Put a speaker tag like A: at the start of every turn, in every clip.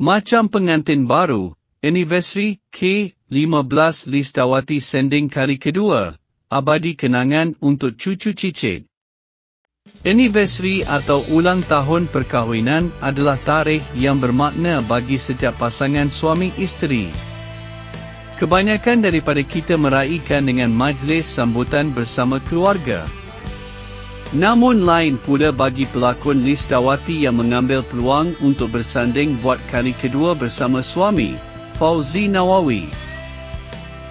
A: Macam pengantin baru, anniversary K15 Listawati sending kali kedua, abadi kenangan untuk cucu cicit. Anniversary atau ulang tahun perkahwinan adalah tarikh yang bermakna bagi setiap pasangan suami isteri. Kebanyakan daripada kita meraihkan dengan majlis sambutan bersama keluarga. Namun lain pula bagi pelakon Listawati yang mengambil peluang untuk bersanding buat kali kedua bersama suami, Fauzi Nawawi.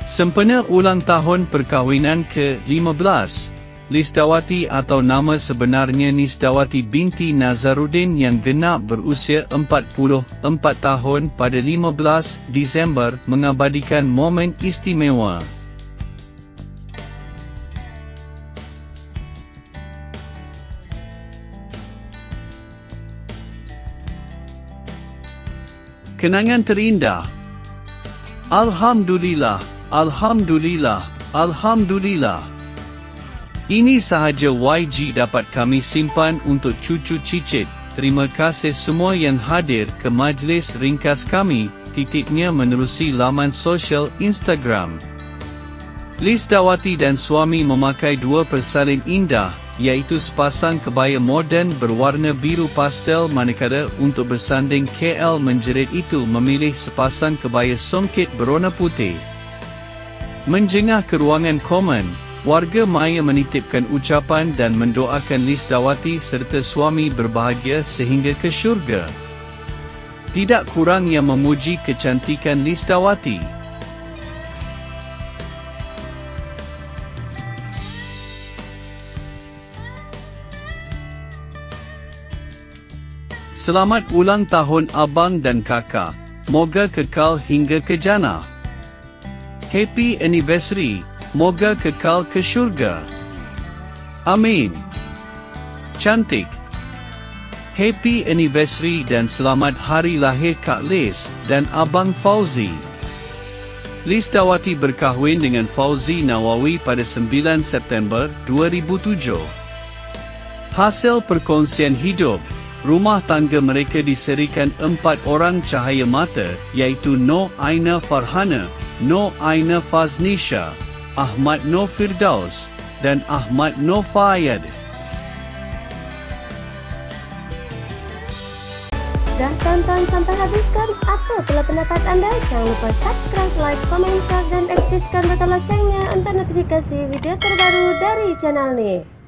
A: Sempena ulang tahun perkahwinan ke-15, Listawati atau nama sebenarnya Listawati binti Nazaruddin yang genap berusia 44 tahun pada 15 Disember mengabadikan momen istimewa. Kenangan terindah. Alhamdulillah, Alhamdulillah, Alhamdulillah. Ini sahaja YG dapat kami simpan untuk cucu cicit. Terima kasih semua yang hadir ke majlis ringkas kami, titiknya menerusi laman sosial Instagram. Listawati dan suami memakai dua persalin indah, iaitu sepasang kebaya moden berwarna biru pastel manakala untuk bersanding KL menjerit itu memilih sepasang kebaya songkit berwarna putih. Menjengah ke ruangan komen, warga Maya menitipkan ucapan dan mendoakan Listawati serta suami berbahagia sehingga ke syurga. Tidak kurang yang memuji kecantikan Listawati. Selamat ulang tahun abang dan kakak. Moga kekal hingga ke jannah. Happy anniversary. Moga kekal ke syurga. Amin. Cantik. Happy anniversary dan selamat hari lahir Kak Liz dan Abang Fauzi. Liz Dawati berkahwin dengan Fauzi Nawawi pada 9 September 2007. Hasil perkongsian hidup rumah tangga mereka diserikan empat orang cahaya mata iaitu No Aina Farhana, No Aina Faznisha, Ahmad No Firdaus dan Ahmad No Fayad.
B: Dah tonton sampai habis kan? Apa pula pendapat anda? Jangan lupa subscribe, like, komen, share dan aktifkan butang loncengnya untuk notifikasi video terbaru dari channel ni.